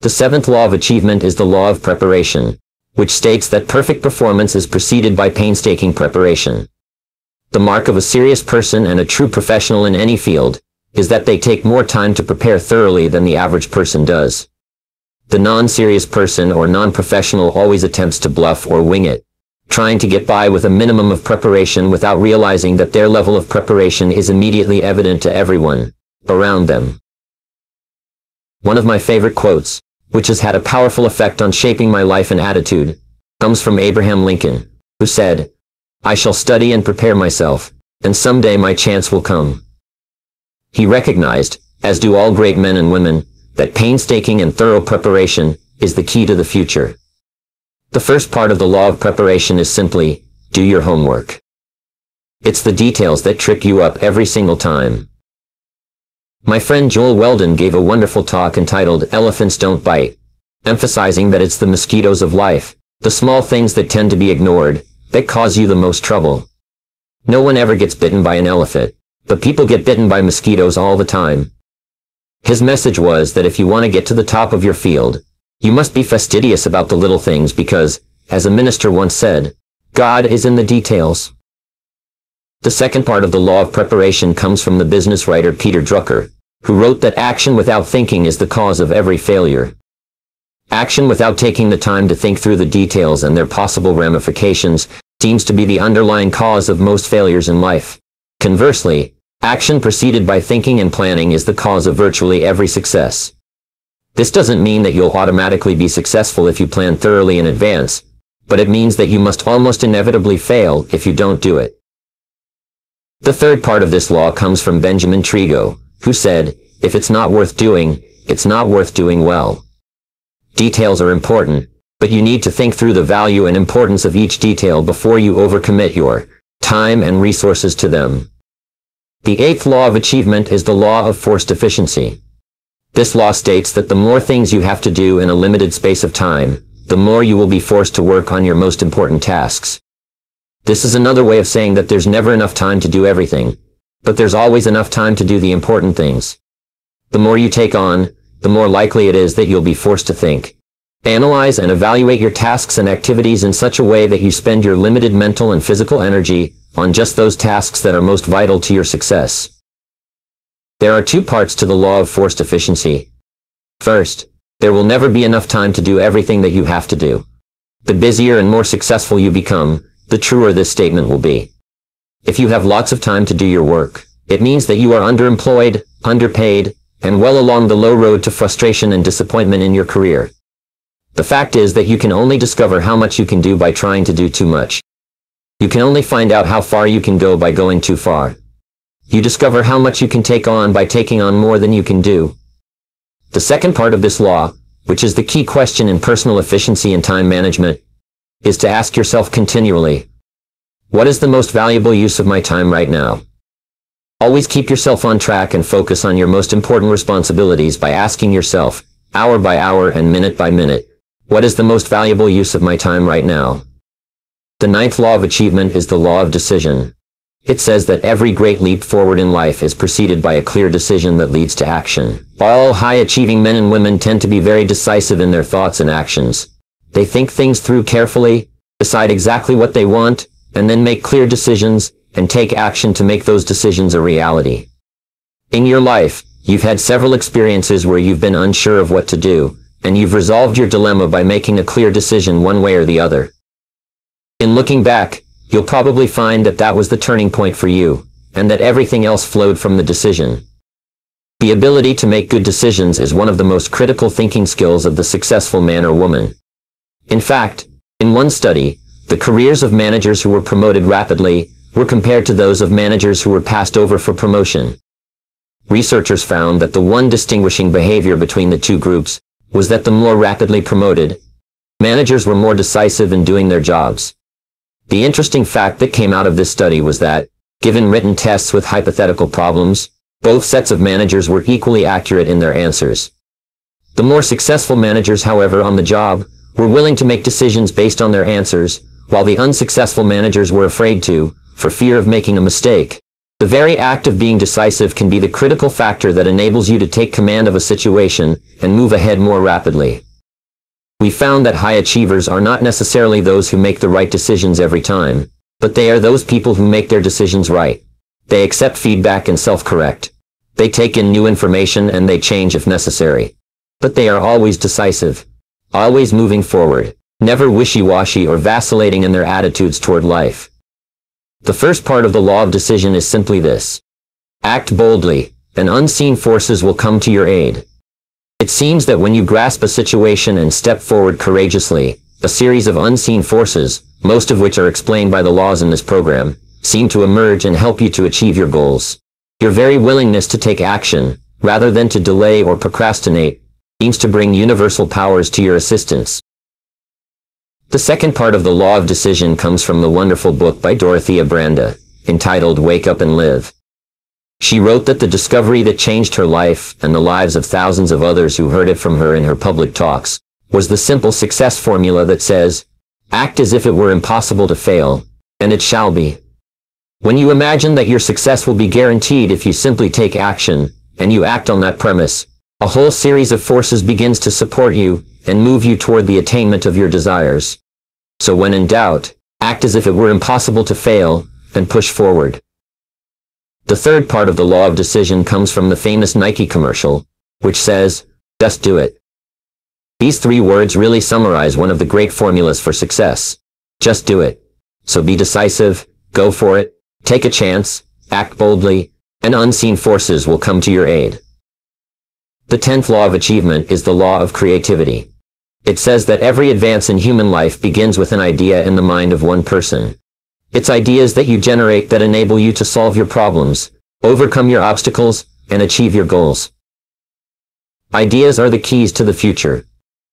The seventh law of achievement is the law of preparation, which states that perfect performance is preceded by painstaking preparation. The mark of a serious person and a true professional in any field is that they take more time to prepare thoroughly than the average person does. The non-serious person or non-professional always attempts to bluff or wing it, trying to get by with a minimum of preparation without realizing that their level of preparation is immediately evident to everyone around them. One of my favorite quotes, which has had a powerful effect on shaping my life and attitude, comes from Abraham Lincoln, who said, I shall study and prepare myself, and someday my chance will come. He recognized, as do all great men and women, that painstaking and thorough preparation is the key to the future. The first part of the law of preparation is simply, do your homework. It's the details that trick you up every single time. My friend Joel Weldon gave a wonderful talk entitled Elephants Don't Bite, emphasizing that it's the mosquitoes of life, the small things that tend to be ignored, that cause you the most trouble. No one ever gets bitten by an elephant, but people get bitten by mosquitoes all the time. His message was that if you want to get to the top of your field, you must be fastidious about the little things because, as a minister once said, God is in the details. The second part of the law of preparation comes from the business writer Peter Drucker, who wrote that action without thinking is the cause of every failure. Action without taking the time to think through the details and their possible ramifications seems to be the underlying cause of most failures in life. Conversely, action preceded by thinking and planning is the cause of virtually every success. This doesn't mean that you'll automatically be successful if you plan thoroughly in advance, but it means that you must almost inevitably fail if you don't do it. The third part of this law comes from Benjamin Tregoe, who said, if it's not worth doing, it's not worth doing well. Details are important, but you need to think through the value and importance of each detail before you overcommit your time and resources to them. The eighth law of achievement is the law of forced efficiency. This law states that the more things you have to do in a limited space of time, the more you will be forced to work on your most important tasks. This is another way of saying that there's never enough time to do everything, but there's always enough time to do the important things. The more you take on, the more likely it is that you'll be forced to think. Analyze and evaluate your tasks and activities in such a way that you spend your limited mental and physical energy on just those tasks that are most vital to your success. There are two parts to the law of forced efficiency. First, there will never be enough time to do everything that you have to do. The busier and more successful you become, the truer this statement will be. If you have lots of time to do your work, it means that you are underemployed, underpaid, and well along the low road to frustration and disappointment in your career. The fact is that you can only discover how much you can do by trying to do too much. You can only find out how far you can go by going too far. You discover how much you can take on by taking on more than you can do. The second part of this law, which is the key question in personal efficiency and time management, is to ask yourself continually, what is the most valuable use of my time right now? Always keep yourself on track and focus on your most important responsibilities by asking yourself, hour by hour and minute by minute, what is the most valuable use of my time right now? The ninth law of achievement is the law of decision. It says that every great leap forward in life is preceded by a clear decision that leads to action. All high-achieving men and women tend to be very decisive in their thoughts and actions. They think things through carefully, decide exactly what they want, and then make clear decisions, and take action to make those decisions a reality. In your life, you've had several experiences where you've been unsure of what to do, and you've resolved your dilemma by making a clear decision one way or the other. In looking back, you'll probably find that that was the turning point for you, and that everything else flowed from the decision. The ability to make good decisions is one of the most critical thinking skills of the successful man or woman. In fact, in one study, the careers of managers who were promoted rapidly were compared to those of managers who were passed over for promotion. Researchers found that the one distinguishing behavior between the two groups was that the more rapidly promoted, managers were more decisive in doing their jobs. The interesting fact that came out of this study was that, given written tests with hypothetical problems, both sets of managers were equally accurate in their answers. The more successful managers, however, on the job, were willing to make decisions based on their answers, while the unsuccessful managers were afraid to, for fear of making a mistake. The very act of being decisive can be the critical factor that enables you to take command of a situation and move ahead more rapidly. We found that high achievers are not necessarily those who make the right decisions every time, but they are those people who make their decisions right. They accept feedback and self-correct. They take in new information and they change if necessary. But they are always decisive. Always moving forward. Never wishy-washy or vacillating in their attitudes toward life. The first part of the law of decision is simply this. Act boldly, and unseen forces will come to your aid. It seems that when you grasp a situation and step forward courageously, a series of unseen forces, most of which are explained by the laws in this program, seem to emerge and help you to achieve your goals. Your very willingness to take action, rather than to delay or procrastinate, seems to bring universal powers to your assistance. The second part of the law of decision comes from the wonderful book by Dorothea Brande, entitled Wake Up and Live. She wrote that the discovery that changed her life and the lives of thousands of others who heard it from her in her public talks was the simple success formula that says, act as if it were impossible to fail, and it shall be. When you imagine that your success will be guaranteed if you simply take action, and you act on that premise, a whole series of forces begins to support you and move you toward the attainment of your desires. So when in doubt, act as if it were impossible to fail, and push forward. The third part of the law of decision comes from the famous Nike commercial, which says, just do it. These three words really summarize one of the great formulas for success. Just do it. So be decisive, go for it, take a chance, act boldly, and unseen forces will come to your aid. The tenth law of achievement is the law of creativity. It says that every advance in human life begins with an idea in the mind of one person. It's ideas that you generate that enable you to solve your problems, overcome your obstacles, and achieve your goals. Ideas are the keys to the future.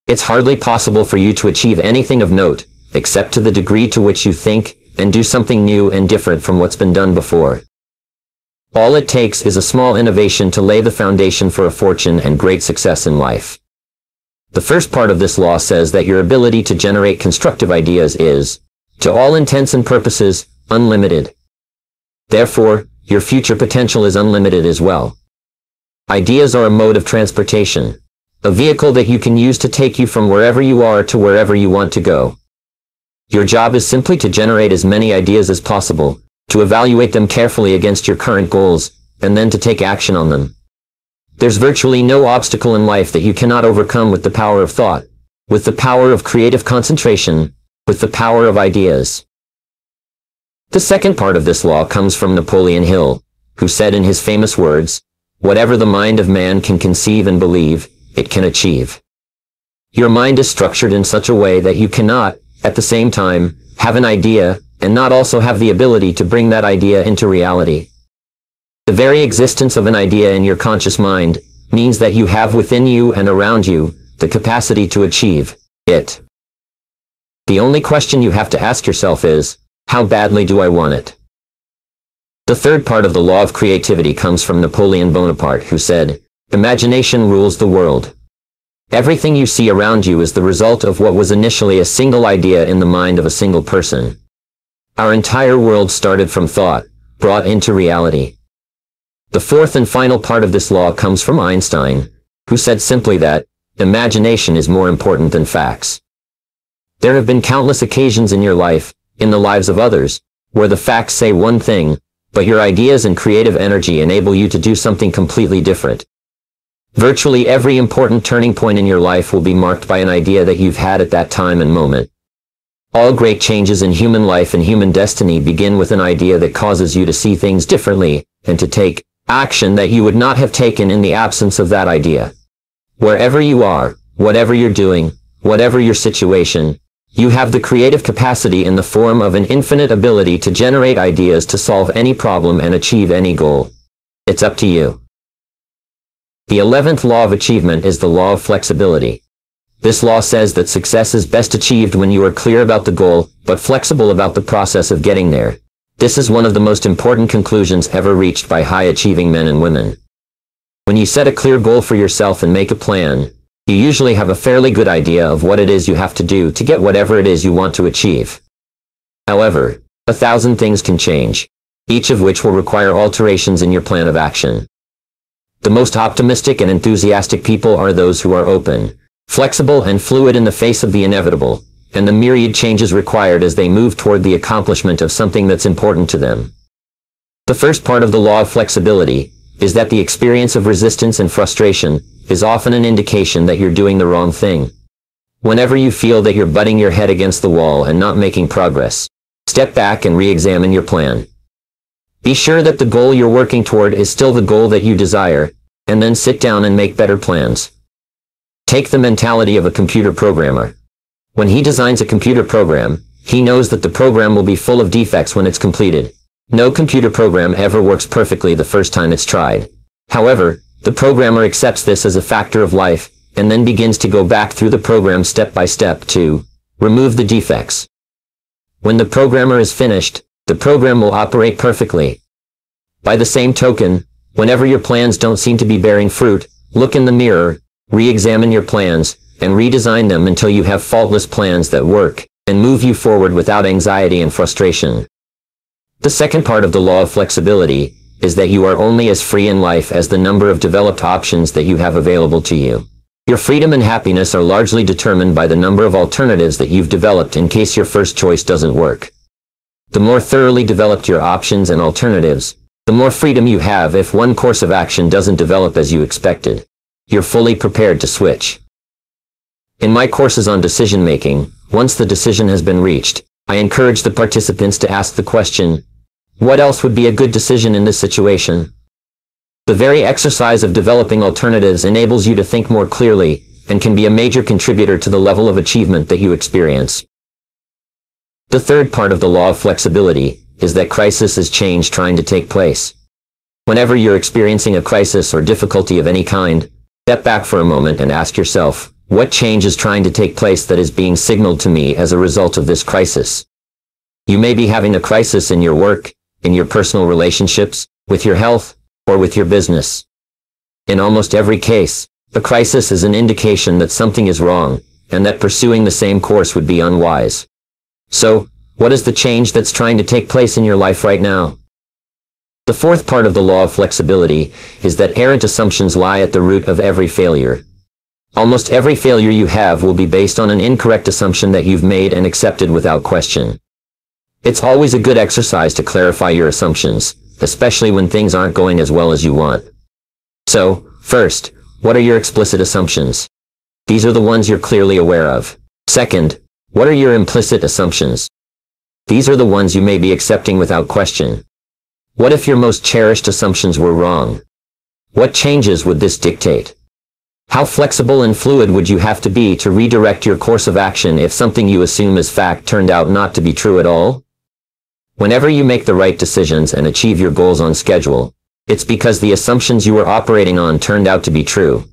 It's hardly possible for you to achieve anything of note, except to the degree to which you think and do something new and different from what's been done before. All it takes is a small innovation to lay the foundation for a fortune and great success in life. The first part of this law says that your ability to generate constructive ideas is, to all intents and purposes, unlimited. Therefore, your future potential is unlimited as well. Ideas are a mode of transportation, a vehicle that you can use to take you from wherever you are to wherever you want to go. Your job is simply to generate as many ideas as possible, to evaluate them carefully against your current goals, and then to take action on them. There's virtually no obstacle in life that you cannot overcome with the power of thought, with the power of creative concentration, with the power of ideas. The second part of this law comes from Napoleon Hill, who said in his famous words, Whatever the mind of man can conceive and believe, it can achieve. Your mind is structured in such a way that you cannot, at the same time, have an idea, and not also have the ability to bring that idea into reality. The very existence of an idea in your conscious mind means that you have within you and around you the capacity to achieve it. The only question you have to ask yourself is, how badly do I want it? The third part of the law of creativity comes from Napoleon Bonaparte, who said, Imagination rules the world. Everything you see around you is the result of what was initially a single idea in the mind of a single person. Our entire world started from thought, brought into reality. The fourth and final part of this law comes from Einstein, who said simply that, imagination is more important than facts. There have been countless occasions in your life, in the lives of others, where the facts say one thing, but your ideas and creative energy enable you to do something completely different. Virtually every important turning point in your life will be marked by an idea that you've had at that time and moment. All great changes in human life and human destiny begin with an idea that causes you to see things differently, and to take action that you would not have taken in the absence of that idea. Wherever you are, whatever you're doing, whatever your situation, you have the creative capacity in the form of an infinite ability to generate ideas to solve any problem and achieve any goal. It's up to you. The eleventh law of achievement is the law of flexibility. This law says that success is best achieved when you are clear about the goal, but flexible about the process of getting there. This is one of the most important conclusions ever reached by high-achieving men and women. When you set a clear goal for yourself and make a plan, you usually have a fairly good idea of what it is you have to do to get whatever it is you want to achieve. However, a thousand things can change. each of which will require alterations in your plan of action. The most optimistic and enthusiastic people are those who are open, flexible and fluid in the face of the inevitable, and the myriad changes required as they move toward the accomplishment of something that's important to them. The first part of the law of flexibility is that the experience of resistance and frustration is often an indication that you're doing the wrong thing. Whenever you feel that you're butting your head against the wall and not making progress, step back and re-examine your plan. Be sure that the goal you're working toward is still the goal that you desire, and then sit down and make better plans. Take the mentality of a computer programmer. When he designs a computer program, he knows that the program will be full of defects when it's completed. No computer program ever works perfectly the first time it's tried. However, the programmer accepts this as a factor of life, and then begins to go back through the program step by step to remove the defects. When the programmer is finished, the program will operate perfectly. By the same token, whenever your plans don't seem to be bearing fruit, look in the mirror, re-examine your plans, and redesign them until you have faultless plans that work, and move you forward without anxiety and frustration. The second part of the law of flexibility is that you are only as free in life as the number of developed options that you have available to you. Your freedom and happiness are largely determined by the number of alternatives that you've developed in case your first choice doesn't work. The more thoroughly developed your options and alternatives, the more freedom you have if one course of action doesn't develop as you expected. You're fully prepared to switch. In my courses on decision making, once the decision has been reached, I encourage the participants to ask the question, what else would be a good decision in this situation? The very exercise of developing alternatives enables you to think more clearly and can be a major contributor to the level of achievement that you experience. The third part of the law of flexibility is that crisis is change trying to take place. Whenever you're experiencing a crisis or difficulty of any kind, step back for a moment and ask yourself, what change is trying to take place that is being signaled to me as a result of this crisis? You may be having a crisis in your work, in your personal relationships, with your health, or with your business. In almost every case, a crisis is an indication that something is wrong, and that pursuing the same course would be unwise. So, what is the change that's trying to take place in your life right now? The fourth part of the law of flexibility is that errant assumptions lie at the root of every failure. Almost every failure you have will be based on an incorrect assumption that you've made and accepted without question. It's always a good exercise to clarify your assumptions, especially when things aren't going as well as you want. So, first, what are your explicit assumptions? These are the ones you're clearly aware of. Second, what are your implicit assumptions? These are the ones you may be accepting without question. What if your most cherished assumptions were wrong? What changes would this dictate? How flexible and fluid would you have to be to redirect your course of action if something you assume as fact turned out not to be true at all? Whenever you make the right decisions and achieve your goals on schedule, it's because the assumptions you were operating on turned out to be true.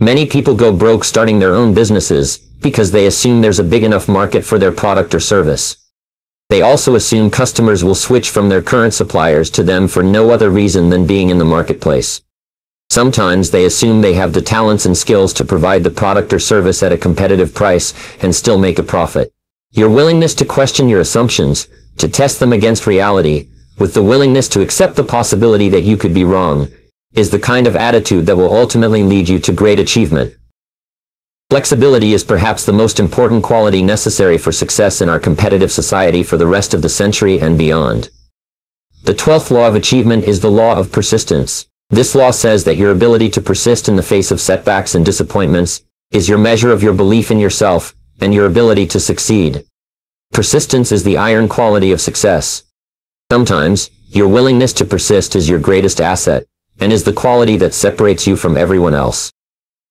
Many people go broke starting their own businesses because they assume there's a big enough market for their product or service. They also assume customers will switch from their current suppliers to them for no other reason than being in the marketplace. Sometimes they assume they have the talents and skills to provide the product or service at a competitive price and still make a profit. Your willingness to question your assumptions, to test them against reality, with the willingness to accept the possibility that you could be wrong, is the kind of attitude that will ultimately lead you to great achievement. Flexibility is perhaps the most important quality necessary for success in our competitive society for the rest of the century and beyond. The twelfth law of achievement is the law of persistence. This law says that your ability to persist in the face of setbacks and disappointments is your measure of your belief in yourself and your ability to succeed. Persistence is the iron quality of success. Sometimes, your willingness to persist is your greatest asset, and is the quality that separates you from everyone else.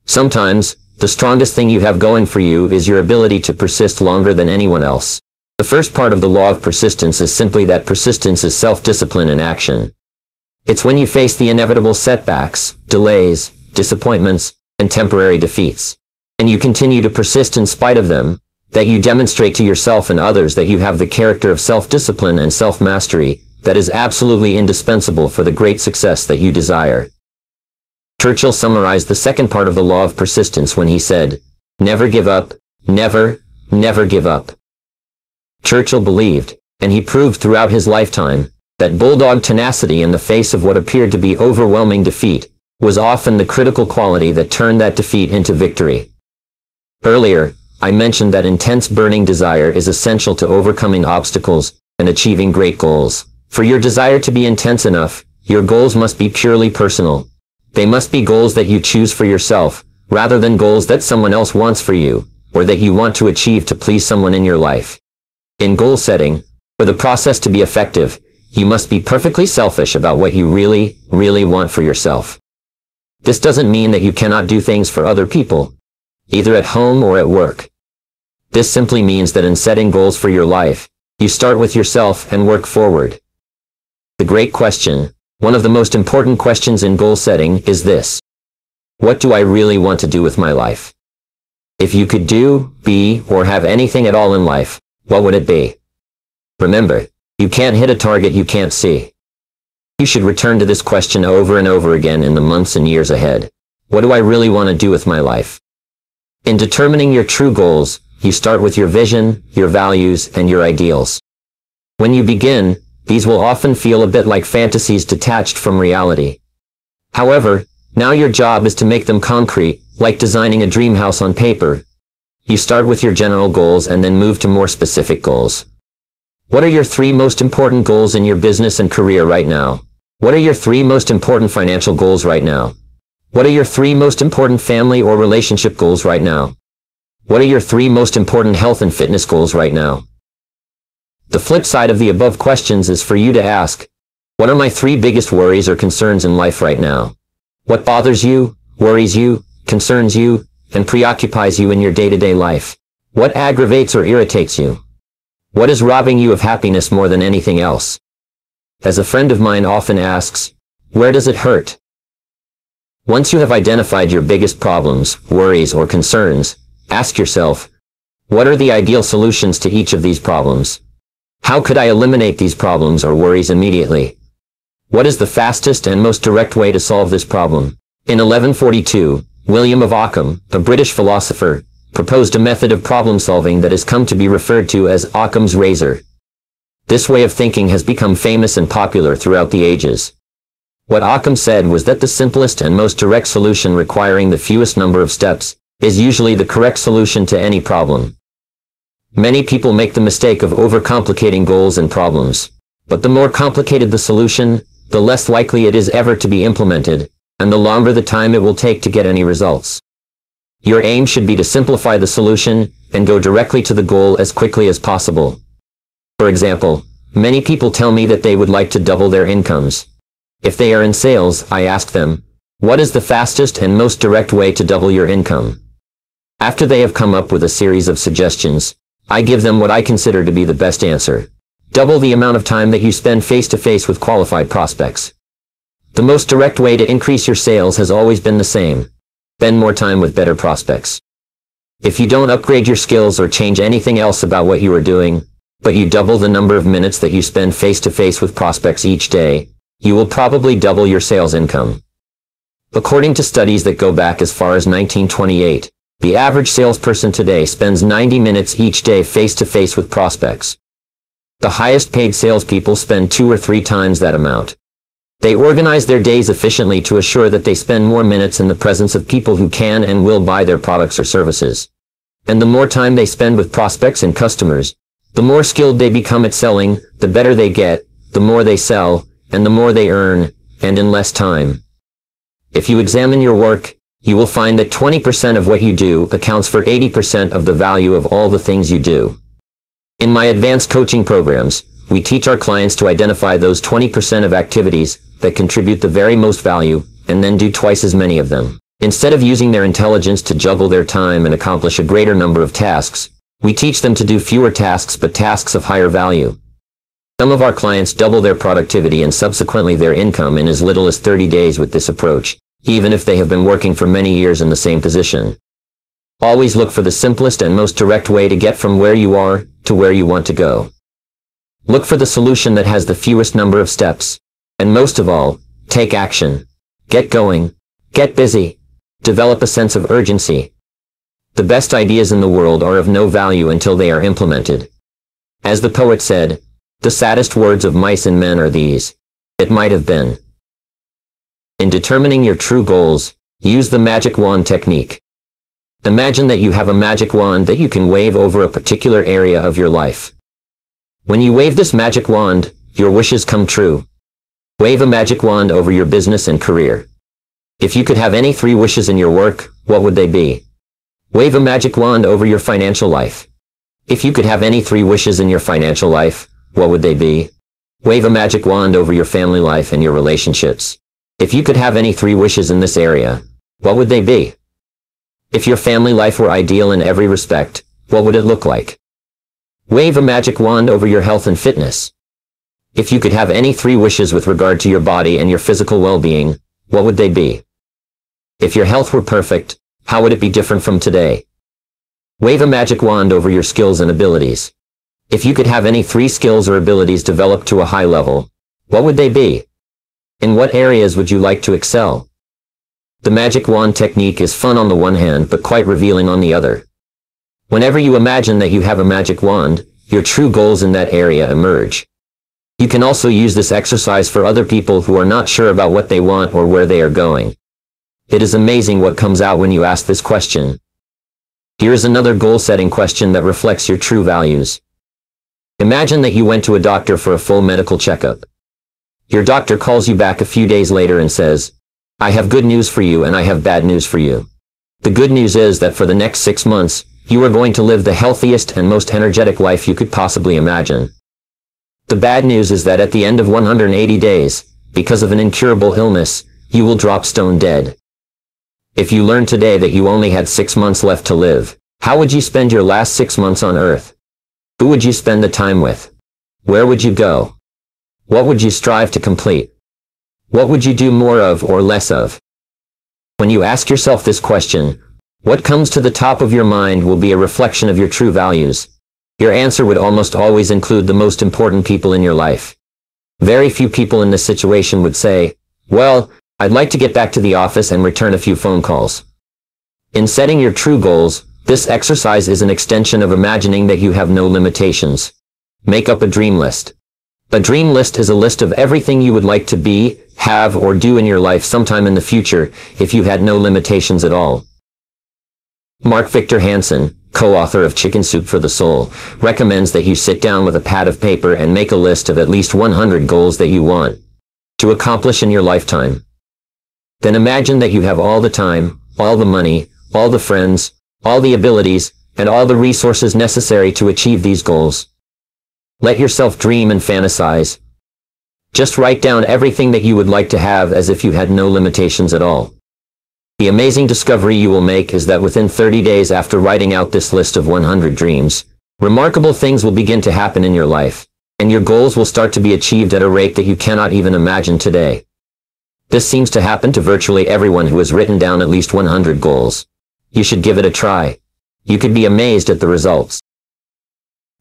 Sometimes, the strongest thing you have going for you is your ability to persist longer than anyone else. The first part of the law of persistence is simply that persistence is self-discipline in action. It's when you face the inevitable setbacks, delays, disappointments, and temporary defeats, and you continue to persist in spite of them, that you demonstrate to yourself and others that you have the character of self-discipline and self-mastery that is absolutely indispensable for the great success that you desire. Churchill summarized the second part of the law of persistence when he said, Never give up, never, never give up. Churchill believed, and he proved throughout his lifetime, That bulldog tenacity in the face of what appeared to be overwhelming defeat was often the critical quality that turned that defeat into victory. Earlier, I mentioned that intense burning desire is essential to overcoming obstacles and achieving great goals. For your desire to be intense enough, your goals must be purely personal. They must be goals that you choose for yourself, rather than goals that someone else wants for you, or that you want to achieve to please someone in your life. In goal setting, for the process to be effective, you must be perfectly selfish about what you really, really want for yourself. This doesn't mean that you cannot do things for other people, either at home or at work. This simply means that in setting goals for your life, you start with yourself and work forward. The great question, one of the most important questions in goal setting, is this. What do I really want to do with my life? If you could do, be, or have anything at all in life, what would it be? Remember, you can't hit a target you can't see. You should return to this question over and over again in the months and years ahead. What do I really want to do with my life? In determining your true goals, you start with your vision, your values, and your ideals. When you begin, these will often feel a bit like fantasies detached from reality. However, now your job is to make them concrete, like designing a dream house on paper. You start with your general goals and then move to more specific goals. What are your three most important goals in your business and career right now? What are your three most important financial goals right now? What are your three most important family or relationship goals right now? What are your three most important health and fitness goals right now? The flip side of the above questions is for you to ask, what are my three biggest worries or concerns in life right now? What bothers you, worries you, concerns you, and preoccupies you in your day-to-day life? What aggravates or irritates you? What is robbing you of happiness more than anything else? As a friend of mine often asks, where does it hurt? Once you have identified your biggest problems, worries, or concerns, ask yourself, what are the ideal solutions to each of these problems? How could I eliminate these problems or worries immediately? What is the fastest and most direct way to solve this problem? In 1142, William of Ockham, a British philosopher, proposed a method of problem solving that has come to be referred to as Occam's razor. This way of thinking has become famous and popular throughout the ages. What Occam said was that the simplest and most direct solution requiring the fewest number of steps is usually the correct solution to any problem. Many people make the mistake of overcomplicating goals and problems, but the more complicated the solution, the less likely it is ever to be implemented, and the longer the time it will take to get any results. Your aim should be to simplify the solution and go directly to the goal as quickly as possible. For example, many people tell me that they would like to double their incomes. If they are in sales, I ask them, what is the fastest and most direct way to double your income? After they have come up with a series of suggestions, I give them what I consider to be the best answer. Double the amount of time that you spend face-to-face with qualified prospects. The most direct way to increase your sales has always been the same spend more time with better prospects. If you don't upgrade your skills or change anything else about what you are doing, but you double the number of minutes that you spend face-to-face with prospects each day, you will probably double your sales income. According to studies that go back as far as 1928, the average salesperson today spends 90 minutes each day face-to-face with prospects. The highest paid salespeople spend two or three times that amount. They organize their days efficiently to assure that they spend more minutes in the presence of people who can and will buy their products or services. And the more time they spend with prospects and customers, the more skilled they become at selling, the better they get, the more they sell, and the more they earn, and in less time. If you examine your work, you will find that 20% of what you do accounts for 80% of the value of all the things you do. In my advanced coaching programs, we teach our clients to identify those 20% of activities that contribute the very most value, and then do twice as many of them. Instead of using their intelligence to juggle their time and accomplish a greater number of tasks, we teach them to do fewer tasks but tasks of higher value. Some of our clients double their productivity and subsequently their income in as little as 30 days with this approach, even if they have been working for many years in the same position. Always look for the simplest and most direct way to get from where you are to where you want to go. Look for the solution that has the fewest number of steps. And most of all, take action. Get going. Get busy. Develop a sense of urgency. The best ideas in the world are of no value until they are implemented. As the poet said, The saddest words of mice and men are these. It might have been. In determining your true goals, use the magic wand technique. Imagine that you have a magic wand that you can wave over a particular area of your life. When you wave this magic wand, your wishes come true. Wave a magic wand over your business and career. If you could have any three wishes in your work, what would they be? Wave a magic wand over your financial life. If you could have any three wishes in your financial life, what would they be? Wave a magic wand over your family life and your relationships. If you could have any three wishes in this area, what would they be? If your family life were ideal in every respect, what would it look like? Wave a magic wand over your health and fitness. If you could have any three wishes with regard to your body and your physical well-being, what would they be? If your health were perfect, how would it be different from today? Wave a magic wand over your skills and abilities. If you could have any three skills or abilities developed to a high level, what would they be? In what areas would you like to excel? The magic wand technique is fun on the one hand but quite revealing on the other. Whenever you imagine that you have a magic wand, your true goals in that area emerge. You can also use this exercise for other people who are not sure about what they want or where they are going. It is amazing what comes out when you ask this question. Here is another goal-setting question that reflects your true values. Imagine that you went to a doctor for a full medical checkup. Your doctor calls you back a few days later and says, I have good news for you and I have bad news for you. The good news is that for the next six months, you are going to live the healthiest and most energetic life you could possibly imagine. The bad news is that at the end of 180 days, because of an incurable illness, you will drop stone dead. If you learned today that you only had six months left to live, how would you spend your last six months on Earth? Who would you spend the time with? Where would you go? What would you strive to complete? What would you do more of or less of? When you ask yourself this question, what comes to the top of your mind will be a reflection of your true values. Your answer would almost always include the most important people in your life. Very few people in this situation would say, well, I'd like to get back to the office and return a few phone calls. In setting your true goals, this exercise is an extension of imagining that you have no limitations. Make up a dream list. A dream list is a list of everything you would like to be, have, or do in your life sometime in the future if you had no limitations at all. Mark Victor Hansen, co-author of Chicken Soup for the Soul, recommends that you sit down with a pad of paper and make a list of at least 100 goals that you want to accomplish in your lifetime. Then imagine that you have all the time, all the money, all the friends, all the abilities, and all the resources necessary to achieve these goals. Let yourself dream and fantasize. Just write down everything that you would like to have as if you had no limitations at all. The amazing discovery you will make is that within 30 days after writing out this list of 100 dreams, remarkable things will begin to happen in your life, and your goals will start to be achieved at a rate that you cannot even imagine today. This seems to happen to virtually everyone who has written down at least 100 goals. You should give it a try. You could be amazed at the results.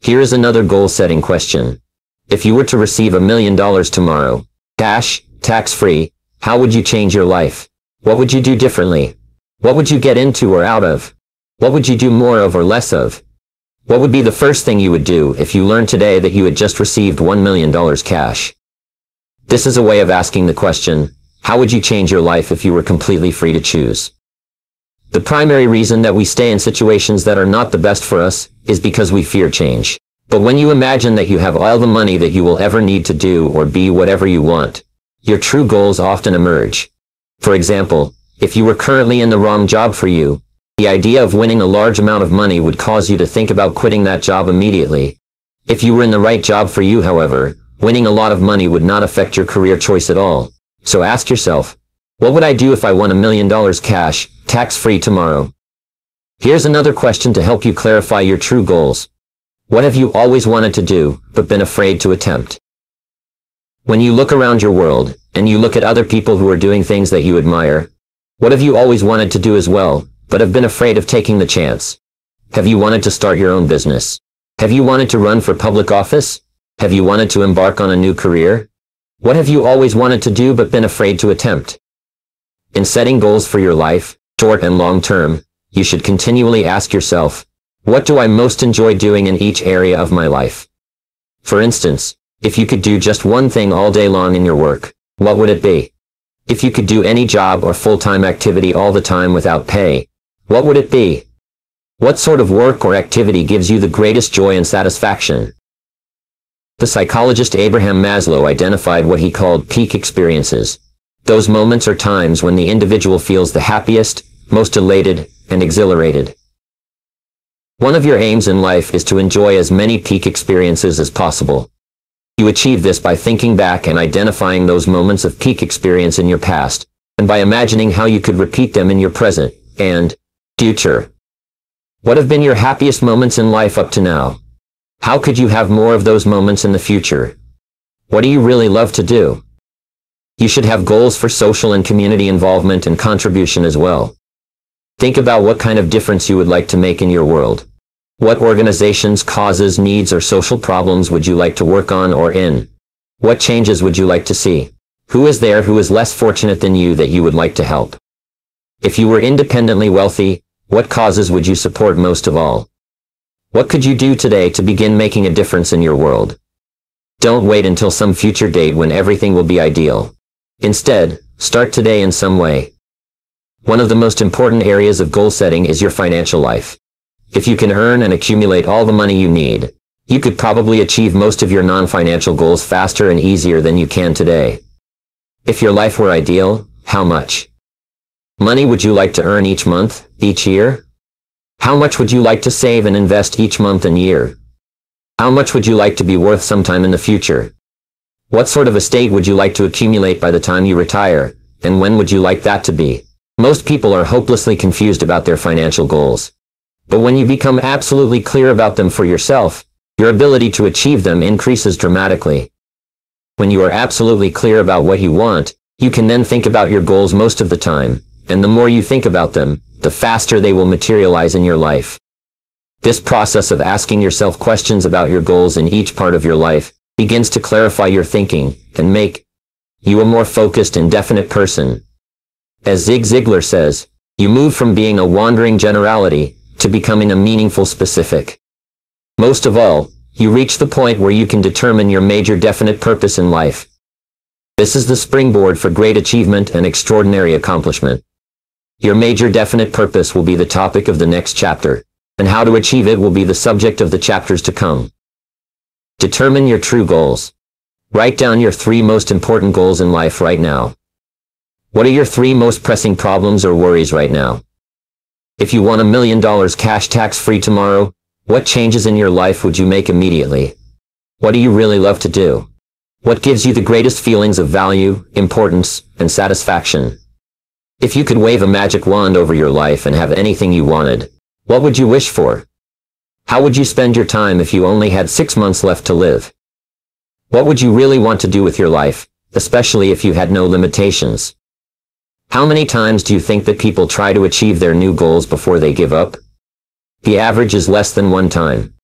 Here is another goal-setting question. If you were to receive a million dollars tomorrow, cash, tax-free, how would you change your life? What would you do differently? What would you get into or out of? What would you do more of or less of? What would be the first thing you would do if you learned today that you had just received $1 million cash? This is a way of asking the question, how would you change your life if you were completely free to choose? The primary reason that we stay in situations that are not the best for us is because we fear change. But when you imagine that you have all the money that you will ever need to do or be whatever you want, your true goals often emerge. For example, if you were currently in the wrong job for you, the idea of winning a large amount of money would cause you to think about quitting that job immediately. If you were in the right job for you, however, winning a lot of money would not affect your career choice at all. So ask yourself, what would I do if I won a million dollars cash, tax-free tomorrow? Here's another question to help you clarify your true goals. What have you always wanted to do, but been afraid to attempt? When you look around your world, and you look at other people who are doing things that you admire, what have you always wanted to do as well, but have been afraid of taking the chance? Have you wanted to start your own business? Have you wanted to run for public office? Have you wanted to embark on a new career? What have you always wanted to do but been afraid to attempt? In setting goals for your life, short and long term, you should continually ask yourself, what do I most enjoy doing in each area of my life? For instance, If you could do just one thing all day long in your work, what would it be? If you could do any job or full-time activity all the time without pay, what would it be? What sort of work or activity gives you the greatest joy and satisfaction? The psychologist Abraham Maslow identified what he called peak experiences. Those moments are times when the individual feels the happiest, most elated, and exhilarated. One of your aims in life is to enjoy as many peak experiences as possible. You achieve this by thinking back and identifying those moments of peak experience in your past, and by imagining how you could repeat them in your present and future. What have been your happiest moments in life up to now? How could you have more of those moments in the future? What do you really love to do? You should have goals for social and community involvement and contribution as well. Think about what kind of difference you would like to make in your world. What organizations, causes, needs, or social problems would you like to work on or in? What changes would you like to see? Who is there who is less fortunate than you that you would like to help? If you were independently wealthy, what causes would you support most of all? What could you do today to begin making a difference in your world? Don't wait until some future date when everything will be ideal. Instead, start today in some way. One of the most important areas of goal setting is your financial life. If you can earn and accumulate all the money you need, you could probably achieve most of your non-financial goals faster and easier than you can today. If your life were ideal, how much? Money would you like to earn each month, each year? How much would you like to save and invest each month and year? How much would you like to be worth sometime in the future? What sort of estate would you like to accumulate by the time you retire, and when would you like that to be? Most people are hopelessly confused about their financial goals. But when you become absolutely clear about them for yourself, your ability to achieve them increases dramatically. When you are absolutely clear about what you want, you can then think about your goals most of the time, and the more you think about them, the faster they will materialize in your life. This process of asking yourself questions about your goals in each part of your life begins to clarify your thinking and make you a more focused and definite person. As Zig Ziglar says, you move from being a wandering generality to becoming a meaningful specific. Most of all, you reach the point where you can determine your major definite purpose in life. This is the springboard for great achievement and extraordinary accomplishment. Your major definite purpose will be the topic of the next chapter, and how to achieve it will be the subject of the chapters to come. Determine your true goals. Write down your three most important goals in life right now. What are your three most pressing problems or worries right now? If you won a million dollars cash tax free tomorrow, what changes in your life would you make immediately? What do you really love to do? What gives you the greatest feelings of value, importance, and satisfaction? If you could wave a magic wand over your life and have anything you wanted, what would you wish for? How would you spend your time if you only had six months left to live? What would you really want to do with your life, especially if you had no limitations? How many times do you think that people try to achieve their new goals before they give up? The average is less than one time.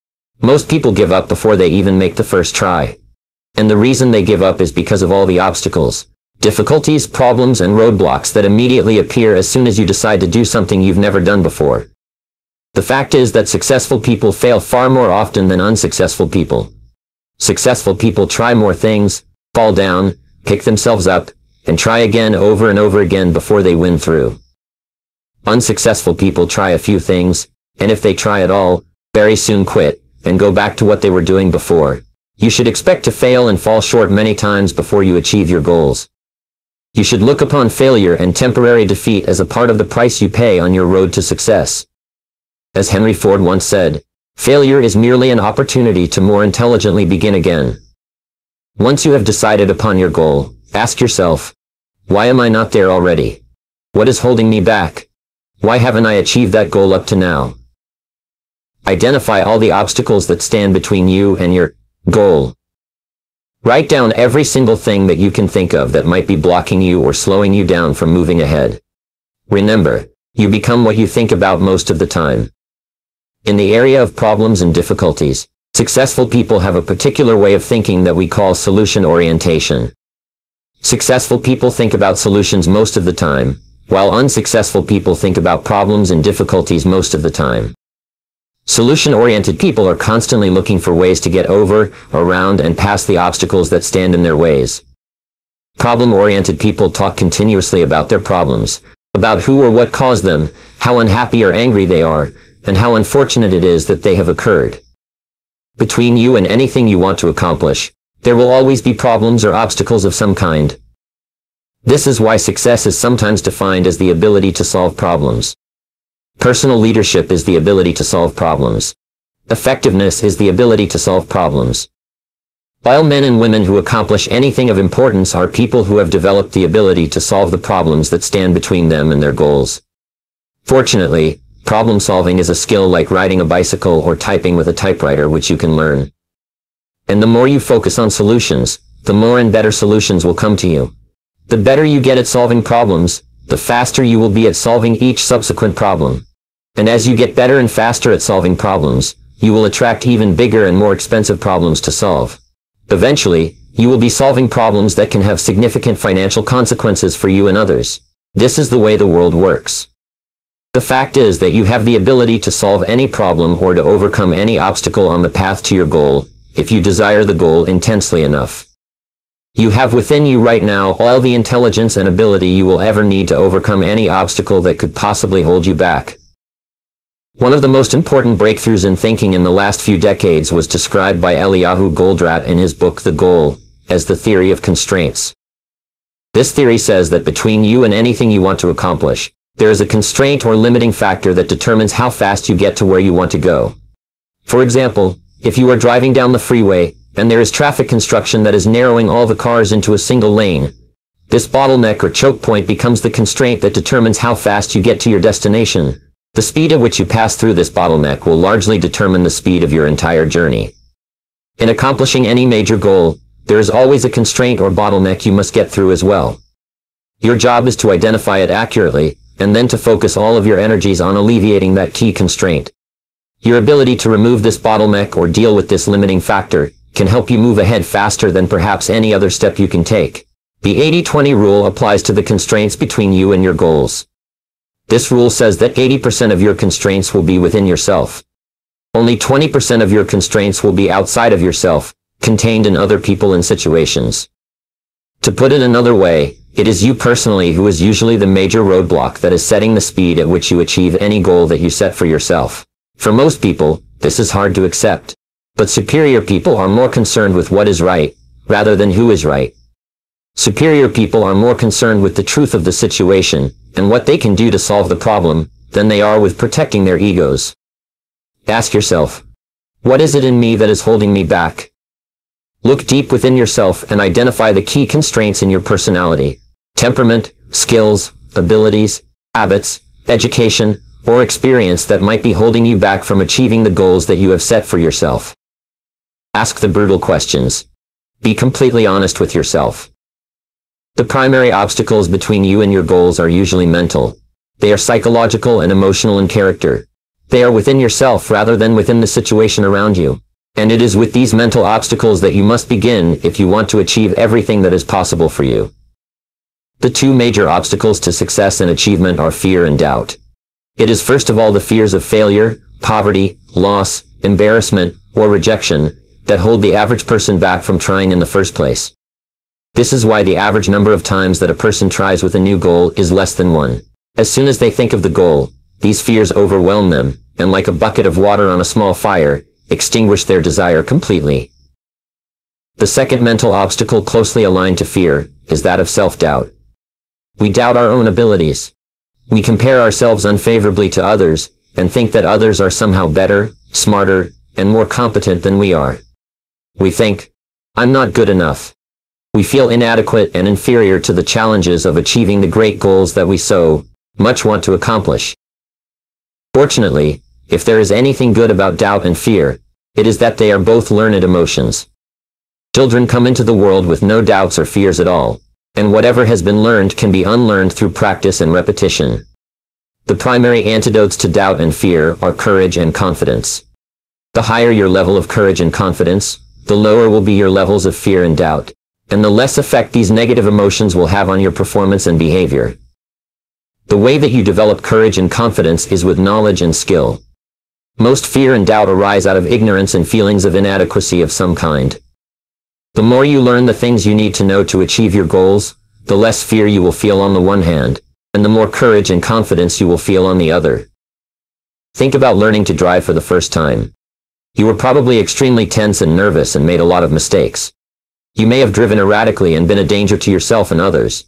Most people give up before they even make the first try. And the reason they give up is because of all the obstacles, difficulties, problems, and roadblocks that immediately appear as soon as you decide to do something you've never done before. The fact is that successful people fail far more often than unsuccessful people. Successful people try more things, fall down, pick themselves up, and try again over and over again before they win through. Unsuccessful people try a few things, and if they try at all, very soon quit, and go back to what they were doing before. You should expect to fail and fall short many times before you achieve your goals. You should look upon failure and temporary defeat as a part of the price you pay on your road to success. As Henry Ford once said, failure is merely an opportunity to more intelligently begin again. Once you have decided upon your goal, Ask yourself, why am I not there already? What is holding me back? Why haven't I achieved that goal up to now? Identify all the obstacles that stand between you and your goal. Write down every single thing that you can think of that might be blocking you or slowing you down from moving ahead. Remember, you become what you think about most of the time. In the area of problems and difficulties, successful people have a particular way of thinking that we call solution orientation. Successful people think about solutions most of the time, while unsuccessful people think about problems and difficulties most of the time. Solution-oriented people are constantly looking for ways to get over, around, and past the obstacles that stand in their ways. Problem-oriented people talk continuously about their problems, about who or what caused them, how unhappy or angry they are, and how unfortunate it is that they have occurred. Between you and anything you want to accomplish, there will always be problems or obstacles of some kind. This is why success is sometimes defined as the ability to solve problems. Personal leadership is the ability to solve problems. Effectiveness is the ability to solve problems. While men and women who accomplish anything of importance are people who have developed the ability to solve the problems that stand between them and their goals. Fortunately, problem solving is a skill like riding a bicycle or typing with a typewriter which you can learn. And the more you focus on solutions, the more and better solutions will come to you. The better you get at solving problems, the faster you will be at solving each subsequent problem. And as you get better and faster at solving problems, you will attract even bigger and more expensive problems to solve. Eventually, you will be solving problems that can have significant financial consequences for you and others. This is the way the world works. The fact is that you have the ability to solve any problem or to overcome any obstacle on the path to your goal, if you desire the goal intensely enough. You have within you right now all the intelligence and ability you will ever need to overcome any obstacle that could possibly hold you back. One of the most important breakthroughs in thinking in the last few decades was described by Eliyahu Goldratt in his book The Goal, as the theory of constraints. This theory says that between you and anything you want to accomplish, there is a constraint or limiting factor that determines how fast you get to where you want to go. For example, if you are driving down the freeway, and there is traffic construction that is narrowing all the cars into a single lane. This bottleneck or choke point becomes the constraint that determines how fast you get to your destination. The speed at which you pass through this bottleneck will largely determine the speed of your entire journey. In accomplishing any major goal, there is always a constraint or bottleneck you must get through as well. Your job is to identify it accurately, and then to focus all of your energies on alleviating that key constraint. Your ability to remove this bottleneck or deal with this limiting factor can help you move ahead faster than perhaps any other step you can take. The 80-20 rule applies to the constraints between you and your goals. This rule says that 80% of your constraints will be within yourself. Only 20% of your constraints will be outside of yourself, contained in other people and situations. To put it another way, it is you personally who is usually the major roadblock that is setting the speed at which you achieve any goal that you set for yourself. For most people, this is hard to accept. But superior people are more concerned with what is right, rather than who is right. Superior people are more concerned with the truth of the situation, and what they can do to solve the problem, than they are with protecting their egos. Ask yourself, what is it in me that is holding me back? Look deep within yourself and identify the key constraints in your personality, temperament, skills, abilities, habits, education, or experience that might be holding you back from achieving the goals that you have set for yourself. Ask the brutal questions. Be completely honest with yourself. The primary obstacles between you and your goals are usually mental. They are psychological and emotional in character. They are within yourself rather than within the situation around you. And it is with these mental obstacles that you must begin if you want to achieve everything that is possible for you. The two major obstacles to success and achievement are fear and doubt. It is first of all the fears of failure, poverty, loss, embarrassment, or rejection, that hold the average person back from trying in the first place. This is why the average number of times that a person tries with a new goal is less than one. As soon as they think of the goal, these fears overwhelm them, and like a bucket of water on a small fire, extinguish their desire completely. The second mental obstacle closely aligned to fear is that of self-doubt. We doubt our own abilities. We compare ourselves unfavorably to others, and think that others are somehow better, smarter, and more competent than we are. We think, I'm not good enough. We feel inadequate and inferior to the challenges of achieving the great goals that we so much want to accomplish. Fortunately, if there is anything good about doubt and fear, it is that they are both learned emotions. Children come into the world with no doubts or fears at all, and whatever has been learned can be unlearned through practice and repetition. The primary antidotes to doubt and fear are courage and confidence. The higher your level of courage and confidence, the lower will be your levels of fear and doubt, and the less effect these negative emotions will have on your performance and behavior. The way that you develop courage and confidence is with knowledge and skill. Most fear and doubt arise out of ignorance and feelings of inadequacy of some kind. The more you learn the things you need to know to achieve your goals, the less fear you will feel on the one hand, and the more courage and confidence you will feel on the other. Think about learning to drive for the first time. You were probably extremely tense and nervous and made a lot of mistakes. You may have driven erratically and been a danger to yourself and others.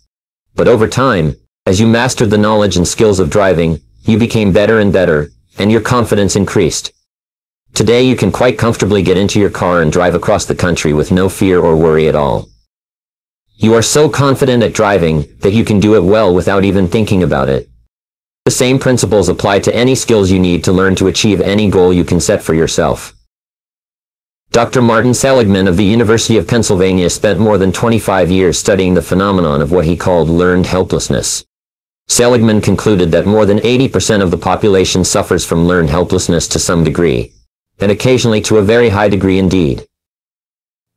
But over time, as you mastered the knowledge and skills of driving, you became better and better, and your confidence increased. Today you can quite comfortably get into your car and drive across the country with no fear or worry at all. You are so confident at driving that you can do it well without even thinking about it. The same principles apply to any skills you need to learn to achieve any goal you can set for yourself. Dr. Martin Seligman of the University of Pennsylvania spent more than 25 years studying the phenomenon of what he called learned helplessness. Seligman concluded that more than 80% of the population suffers from learned helplessness to some degree, and occasionally to a very high degree indeed.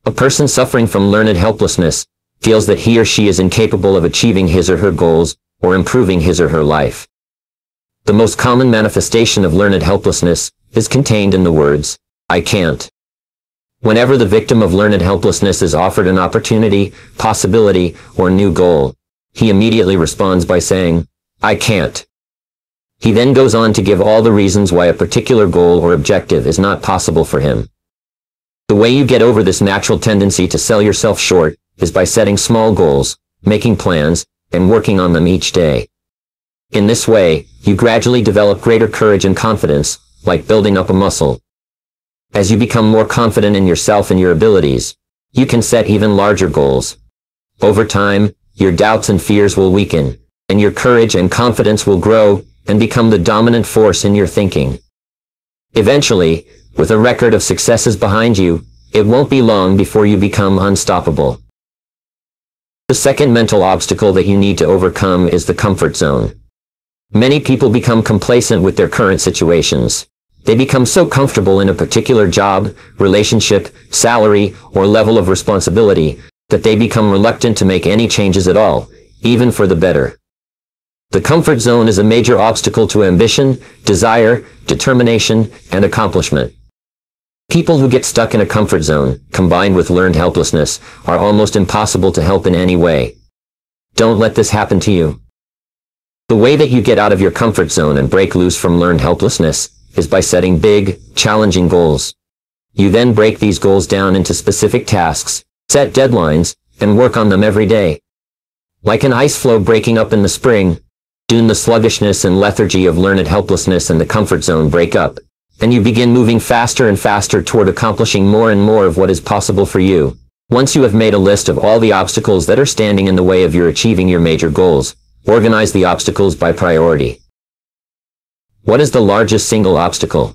A person suffering from learned helplessness feels that he or she is incapable of achieving his or her goals or improving his or her life. The most common manifestation of learned helplessness is contained in the words, I can't. Whenever the victim of learned helplessness is offered an opportunity, possibility, or new goal, he immediately responds by saying, I can't. He then goes on to give all the reasons why a particular goal or objective is not possible for him. The way you get over this natural tendency to sell yourself short is by setting small goals, making plans, and working on them each day. In this way, you gradually develop greater courage and confidence, like building up a muscle. As you become more confident in yourself and your abilities, you can set even larger goals. Over time, your doubts and fears will weaken, and your courage and confidence will grow and become the dominant force in your thinking. Eventually, with a record of successes behind you, it won't be long before you become unstoppable. The second mental obstacle that you need to overcome is the comfort zone. Many people become complacent with their current situations. They become so comfortable in a particular job, relationship, salary, or level of responsibility that they become reluctant to make any changes at all, even for the better. The comfort zone is a major obstacle to ambition, desire, determination, and accomplishment. People who get stuck in a comfort zone, combined with learned helplessness, are almost impossible to help in any way. Don't let this happen to you. The way that you get out of your comfort zone and break loose from learned helplessness is by setting big, challenging goals. You then break these goals down into specific tasks, set deadlines, and work on them every day. Like an ice floe breaking up in the spring, soon the sluggishness and lethargy of learned helplessness and the comfort zone break up, and you begin moving faster and faster toward accomplishing more and more of what is possible for you. Once you have made a list of all the obstacles that are standing in the way of your achieving your major goals, organize the obstacles by priority. What is the largest single obstacle?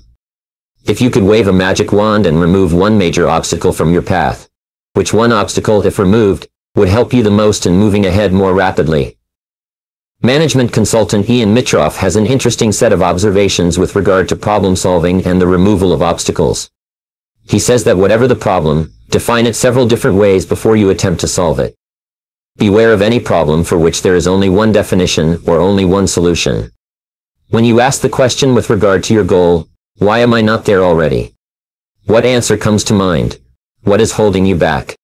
If you could wave a magic wand and remove one major obstacle from your path, which one obstacle, if removed, would help you the most in moving ahead more rapidly? Management consultant Ian Mitroff has an interesting set of observations with regard to problem solving and the removal of obstacles. He says that whatever the problem, define it several different ways before you attempt to solve it. Beware of any problem for which there is only one definition or only one solution. When you ask the question with regard to your goal, why am I not there already? What answer comes to mind? What is holding you back?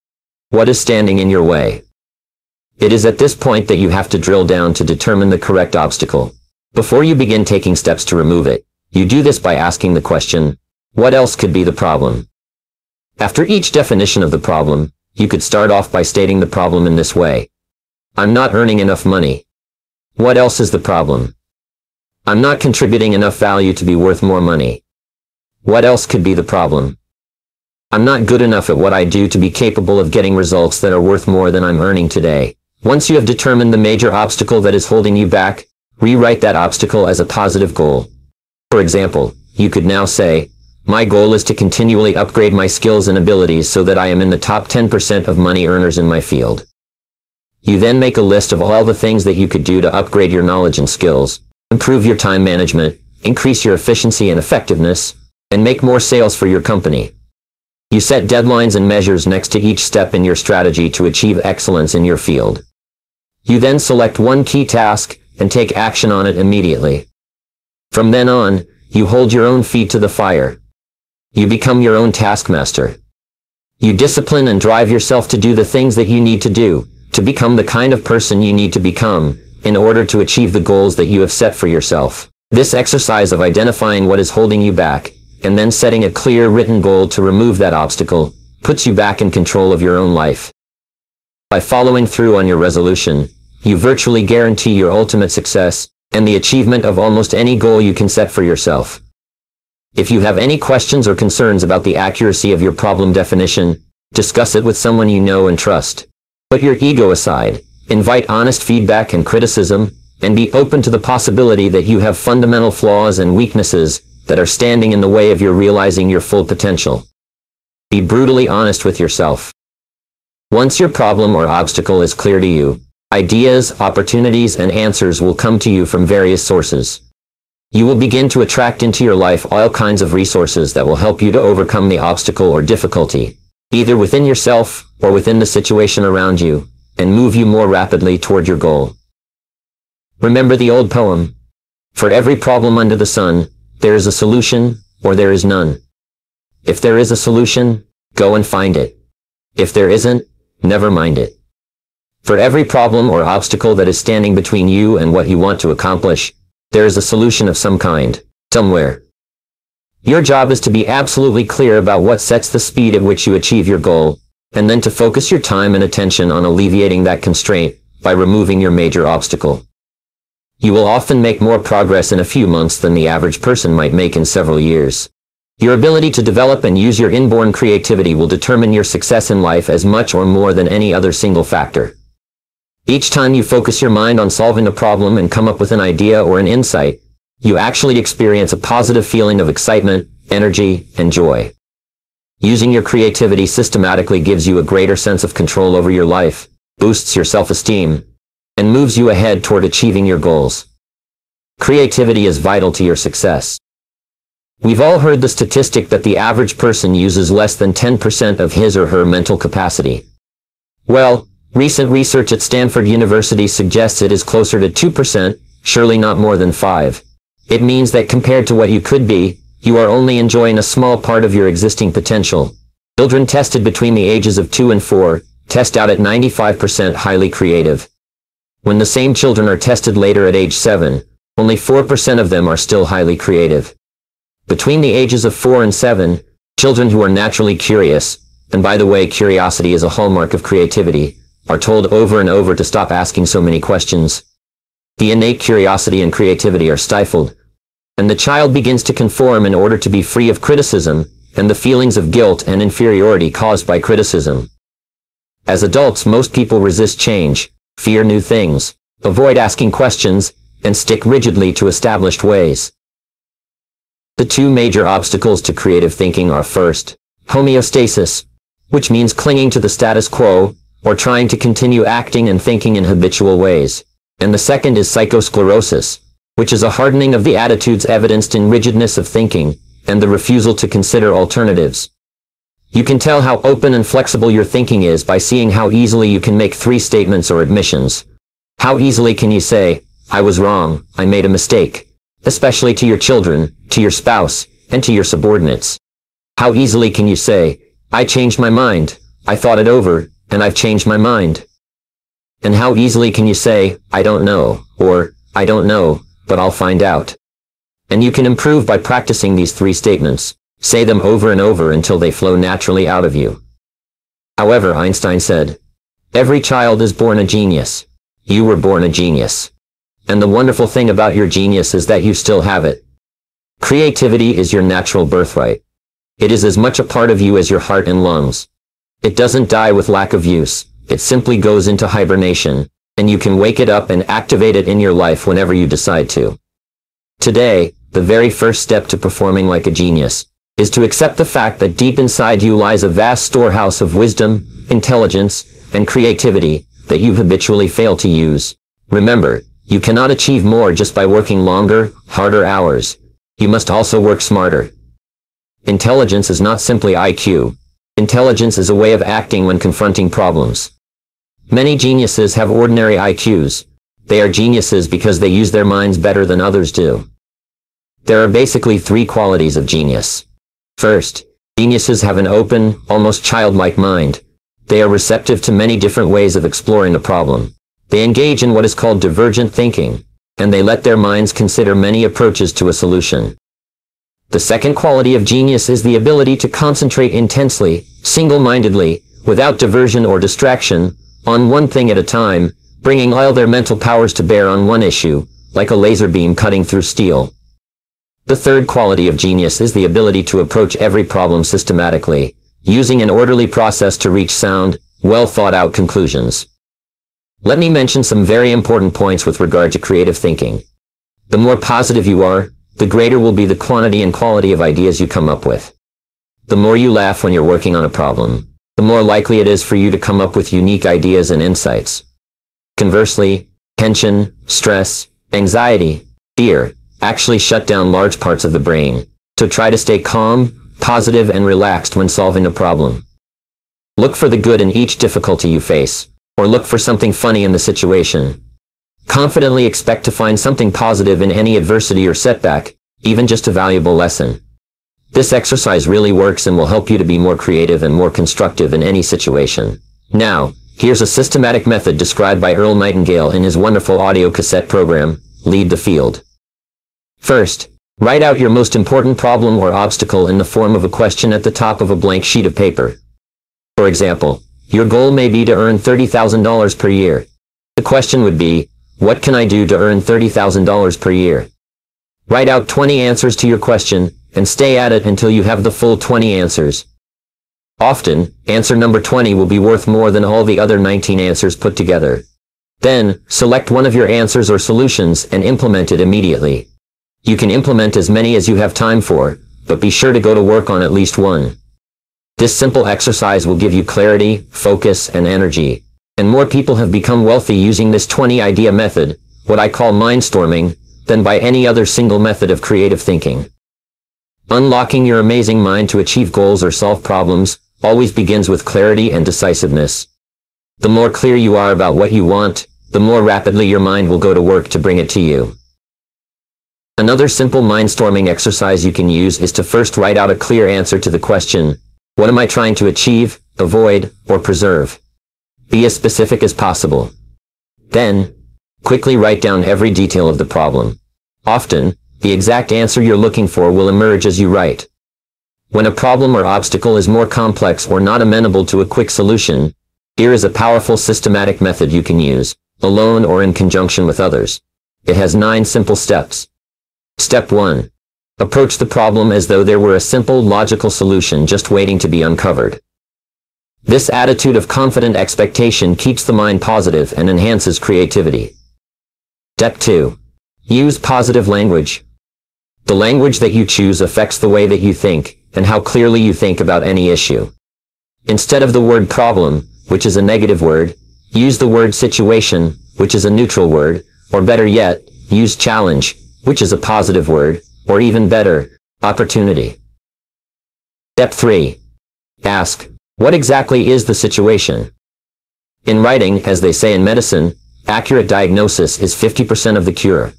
What is standing in your way? It is at this point that you have to drill down to determine the correct obstacle. Before you begin taking steps to remove it, you do this by asking the question, what else could be the problem? After each definition of the problem, you could start off by stating the problem in this way. I'm not earning enough money. What else is the problem? I'm not contributing enough value to be worth more money. What else could be the problem? I'm not good enough at what I do to be capable of getting results that are worth more than I'm earning today. Once you have determined the major obstacle that is holding you back, rewrite that obstacle as a positive goal. For example, you could now say, my goal is to continually upgrade my skills and abilities so that I am in the top 10% of money earners in my field. You then make a list of all the things that you could do to upgrade your knowledge and skills, improve your time management, increase your efficiency and effectiveness, and make more sales for your company. You set deadlines and measures next to each step in your strategy to achieve excellence in your field. You then select one key task and take action on it immediately. From then on, You hold your own feet to the fire. You become your own taskmaster. You discipline and drive yourself to do the things that you need to do, to become the kind of person you need to become, in order to achieve the goals that you have set for yourself. This exercise of identifying what is holding you back, and then setting a clear written goal to remove that obstacle, puts you back in control of your own life. By following through on your resolution, you virtually guarantee your ultimate success, and the achievement of almost any goal you can set for yourself. If you have any questions or concerns about the accuracy of your problem definition, discuss it with someone you know and trust. Put your ego aside, invite honest feedback and criticism, and be open to the possibility that you have fundamental flaws and weaknesses that are standing in the way of your realizing your full potential. Be brutally honest with yourself. Once your problem or obstacle is clear to you, ideas, opportunities, and answers will come to you from various sources. You will begin to attract into your life all kinds of resources that will help you to overcome the obstacle or difficulty, either within yourself or within the situation around you, and move you more rapidly toward your goal. Remember the old poem. For every problem under the sun, there is a solution, or there is none. If there is a solution, go and find it. If there isn't, never mind it. For every problem or obstacle that is standing between you and what you want to accomplish, there is a solution of some kind, somewhere. Your job is to be absolutely clear about what sets the speed at which you achieve your goal, and then to focus your time and attention on alleviating that constraint by removing your major obstacle. You will often make more progress in a few months than the average person might make in several years. Your ability to develop and use your inborn creativity will determine your success in life as much or more than any other single factor. Each time you focus your mind on solving a problem and come up with an idea or an insight, you actually experience a positive feeling of excitement, energy, and joy. Using your creativity systematically gives you a greater sense of control over your life, boosts your self-esteem, and moves you ahead toward achieving your goals. Creativity is vital to your success. We've all heard the statistic that the average person uses less than 10% of his or her mental capacity. Well, recent research at Stanford University suggests it is closer to 2%, surely not more than 5. It means that compared to what you could be, you are only enjoying a small part of your existing potential. Children tested between the ages of 2 and 4 test out at 95% highly creative. When the same children are tested later at age 7, only 4% of them are still highly creative. Between the ages of 4 and 7, children who are naturally curious, and by the way curiosity is a hallmark of creativity, are told over and over to stop asking so many questions. The innate curiosity and creativity are stifled, and the child begins to conform in order to be free of criticism, and the feelings of guilt and inferiority caused by criticism. As adults most people resist change, fear new things, avoid asking questions, and stick rigidly to established ways. The two major obstacles to creative thinking are first, homeostasis, which means clinging to the status quo, or trying to continue acting and thinking in habitual ways, and the second is psychosclerosis, which is a hardening of the attitudes evidenced in rigidness of thinking, and the refusal to consider alternatives. You can tell how open and flexible your thinking is by seeing how easily you can make three statements or admissions. How easily can you say, I was wrong, I made a mistake, especially to your children, to your spouse, and to your subordinates. How easily can you say, I changed my mind, I thought it over, and I've changed my mind. And how easily can you say, I don't know, or, I don't know, but I'll find out. And you can improve by practicing these three statements. Say them over and over until they flow naturally out of you. However, Einstein said, Every child is born a genius. You were born a genius. And the wonderful thing about your genius is that you still have it. Creativity is your natural birthright. It is as much a part of you as your heart and lungs. It doesn't die with lack of use. It simply goes into hibernation, and you can wake it up and activate it in your life whenever you decide to. Today, the very first step to performing like a genius is to accept the fact that deep inside you lies a vast storehouse of wisdom, intelligence, and creativity that you've habitually failed to use. Remember, you cannot achieve more just by working longer, harder hours. You must also work smarter. Intelligence is not simply IQ. Intelligence is a way of acting when confronting problems. Many geniuses have ordinary IQs. They are geniuses because they use their minds better than others do. There are basically three qualities of genius. First, geniuses have an open, almost childlike mind. They are receptive to many different ways of exploring a problem. They engage in what is called divergent thinking, and they let their minds consider many approaches to a solution. The second quality of genius is the ability to concentrate intensely, single-mindedly, without diversion or distraction, on one thing at a time, bringing all their mental powers to bear on one issue, like a laser beam cutting through steel. The third quality of genius is the ability to approach every problem systematically, using an orderly process to reach sound, well thought out conclusions. Let me mention some very important points with regard to creative thinking. The more positive you are, the greater will be the quantity and quality of ideas you come up with. The more you laugh when you're working on a problem, the more likely it is for you to come up with unique ideas and insights. Conversely, tension, stress, anxiety, fear, actually shut down large parts of the brain. So try to stay calm, positive, and relaxed when solving a problem. Look for the good in each difficulty you face, or look for something funny in the situation. Confidently expect to find something positive in any adversity or setback, even just a valuable lesson. This exercise really works and will help you to be more creative and more constructive in any situation. Now, here's a systematic method described by Earl Nightingale in his wonderful audio cassette program, Lead the Field. First, write out your most important problem or obstacle in the form of a question at the top of a blank sheet of paper. For example, your goal may be to earn $30,000 per year. The question would be, what can I do to earn $30,000 per year? Write out 20 answers to your question, and stay at it until you have the full 20 answers. Often, answer number 20 will be worth more than all the other 19 answers put together. Then, select one of your answers or solutions and implement it immediately. You can implement as many as you have time for, but be sure to go to work on at least one. This simple exercise will give you clarity, focus, and energy. And more people have become wealthy using this 20 idea method, what I call mindstorming, than by any other single method of creative thinking. Unlocking your amazing mind to achieve goals or solve problems always begins with clarity and decisiveness. The more clear you are about what you want, the more rapidly your mind will go to work to bring it to you. Another simple mindstorming exercise you can use is to first write out a clear answer to the question, what am I trying to achieve, avoid, or preserve? Be as specific as possible. Then, quickly write down every detail of the problem. Often, the exact answer you're looking for will emerge as you write. When a problem or obstacle is more complex or not amenable to a quick solution, here is a powerful systematic method you can use, alone or in conjunction with others. It has nine simple steps. Step 1. Approach the problem as though there were a simple, logical solution just waiting to be uncovered. This attitude of confident expectation keeps the mind positive and enhances creativity. Step 2. Use positive language. The language that you choose affects the way that you think, and how clearly you think about any issue. Instead of the word problem, which is a negative word, use the word situation, which is a neutral word, or better yet, use challenge, which is a positive word, or even better, opportunity. Step 3. Ask, what exactly is the situation? In writing, as they say in medicine, accurate diagnosis is 50% of the cure.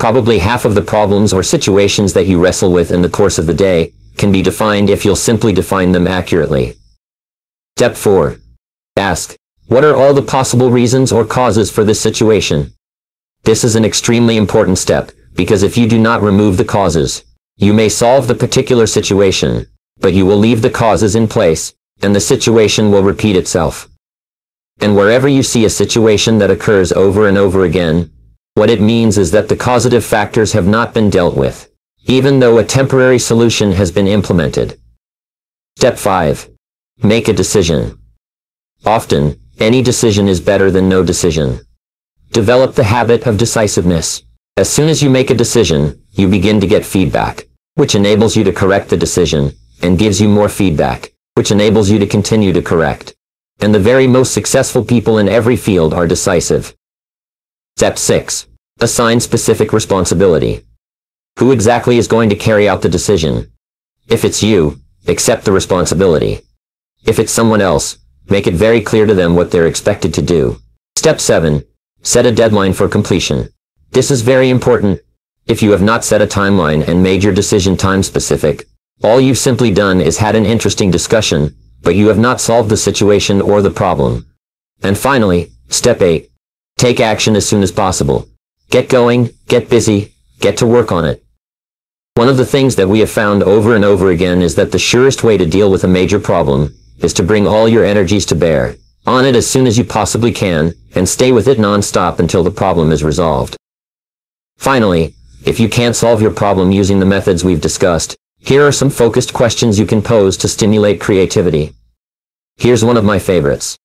Probably half of the problems or situations that you wrestle with in the course of the day can be defined if you'll simply define them accurately. Step 4. Ask, what are all the possible reasons or causes for this situation? This is an extremely important step, because if you do not remove the causes, you may solve the particular situation, but you will leave the causes in place, and the situation will repeat itself. And wherever you see a situation that occurs over and over again, what it means is that the causative factors have not been dealt with, even though a temporary solution has been implemented. Step 5. Make a decision. Often, any decision is better than no decision. Develop the habit of decisiveness. As soon as you make a decision, you begin to get feedback, which enables you to correct the decision, and gives you more feedback, which enables you to continue to correct. And the very most successful people in every field are decisive. Step 6. Assign specific responsibility. Who exactly is going to carry out the decision? If it's you, accept the responsibility. If it's someone else, make it very clear to them what they're expected to do. Step 7. Set a deadline for completion. This is very important. If you have not set a timeline and made your decision time specific, all you've simply done is had an interesting discussion, but you have not solved the situation or the problem. And finally, step 8. Take action as soon as possible. Get going, get busy, get to work on it. One of the things that we have found over and over again is that the surest way to deal with a major problem is to bring all your energies to bear on it as soon as you possibly can and stay with it non-stop until the problem is resolved. Finally, if you can't solve your problem using the methods we've discussed, here are some focused questions you can pose to stimulate creativity. Here's one of my favorites.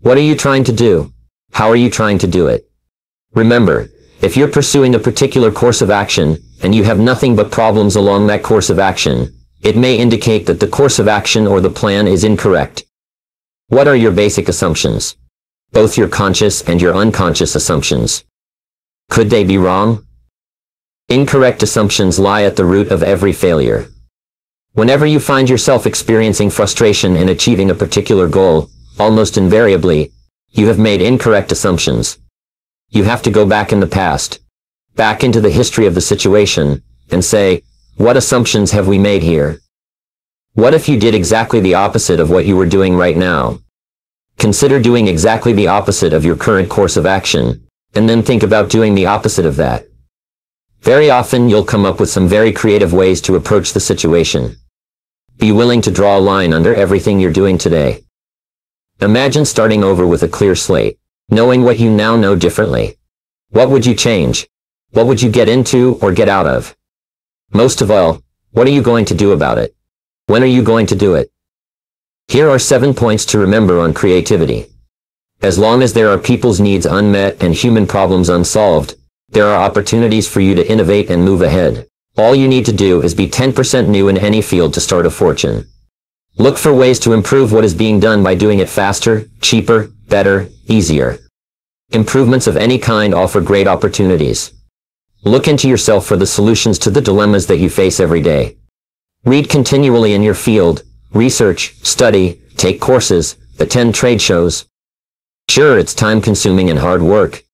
What are you trying to do? How are you trying to do it? Remember, if you're pursuing a particular course of action, and you have nothing but problems along that course of action, it may indicate that the course of action or the plan is incorrect. What are your basic assumptions? Both your conscious and your unconscious assumptions. Could they be wrong? Incorrect assumptions lie at the root of every failure. Whenever you find yourself experiencing frustration in achieving a particular goal, almost invariably, you have made incorrect assumptions. You have to go back in the past, back into the history of the situation, and say, what assumptions have we made here? What if you did exactly the opposite of what you were doing right now? Consider doing exactly the opposite of your current course of action, and then think about doing the opposite of that. Very often you'll come up with some very creative ways to approach the situation. Be willing to draw a line under everything you're doing today. Imagine starting over with a clear slate, knowing what you now know differently. What would you change? What would you get into or get out of? Most of all, what are you going to do about it? When are you going to do it? Here are seven points to remember on creativity. As long as there are people's needs unmet and human problems unsolved, there are opportunities for you to innovate and move ahead. All you need to do is be 10% new in any field to start a fortune. Look for ways to improve what is being done by doing it faster, cheaper, better, easier. Improvements of any kind offer great opportunities. Look into yourself for the solutions to the dilemmas that you face every day. Read continually in your field, research, study, take courses, attend trade shows. Sure, it's time consuming and hard work.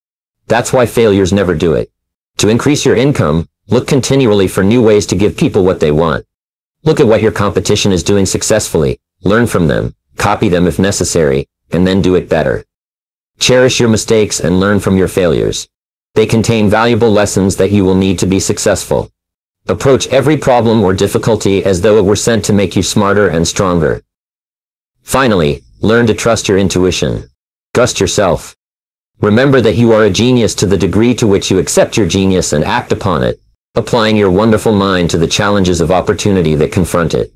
That's why failures never do it. To increase your income, look continually for new ways to give people what they want. Look at what your competition is doing successfully, learn from them, copy them if necessary, and then do it better. Cherish your mistakes and learn from your failures. They contain valuable lessons that you will need to be successful. Approach every problem or difficulty as though it were sent to make you smarter and stronger. Finally, learn to trust your intuition. Trust yourself. Remember that you are a genius to the degree to which you accept your genius and act upon it, applying your wonderful mind to the challenges of opportunity that confront it.